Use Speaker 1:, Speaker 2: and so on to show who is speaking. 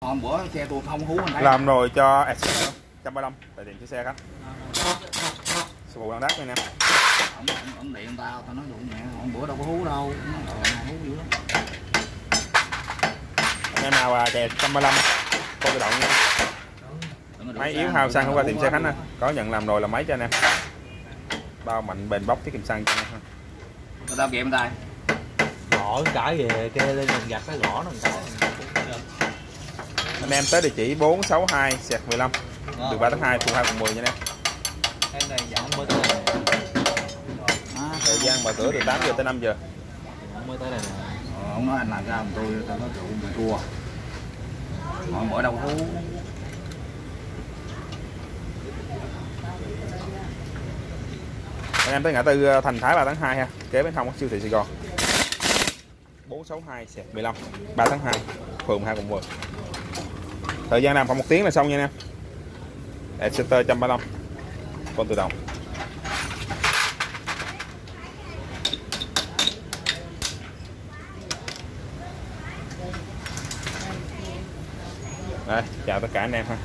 Speaker 1: hôm bữa xe tôi không hú anh thấy
Speaker 2: làm rồi cho Excelsior 135 tại tiền chiếc xe khách. Sư phụ đang đắt đây nè.
Speaker 1: Ông, ông, ông điện tao tao nói đụng nhẹ hôm bữa đâu có hú đâu. Nó ờ, này hú dữ lắm.
Speaker 2: Anh em nào à, kè 135 con tự động nha. Máy yếu hao xăng không qua tiệm xe khách nè. Có nhận làm rồi là máy cho anh em. Bao mạnh bền bóc tiết kiệm xăng cho anh em
Speaker 1: Tao kèm tay.
Speaker 3: Gõ cái về kê lên mình gạch nó gõ nó một cái
Speaker 2: anh em tới địa chỉ 462 sẹt 15 từ 3 tháng 2 phường 2 quận 10 nha anh em.
Speaker 3: Em này dẫn mới tới này.
Speaker 1: À,
Speaker 2: thời gian mở cửa từ 8 giờ tới 5 giờ.
Speaker 3: Dẫn mới tới này nè.
Speaker 1: Ờ, ông nói anh làm sao tôi tao nói rượu bị thua. Hôm bữa đâu hú.
Speaker 2: Anh em tới ngã tư ờ, Thành Thái 3 tháng 2 ha kế bên hông siêu thị Sài Gòn. 462 sẹt 15 3 tháng 2 phường 2 quận 10 thời gian làm khoảng một tiếng là xong nha anh em. Exeter 135 con tự động. Đây, chào tất cả anh em ha.